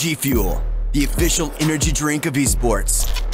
G Fuel, the official energy drink of esports.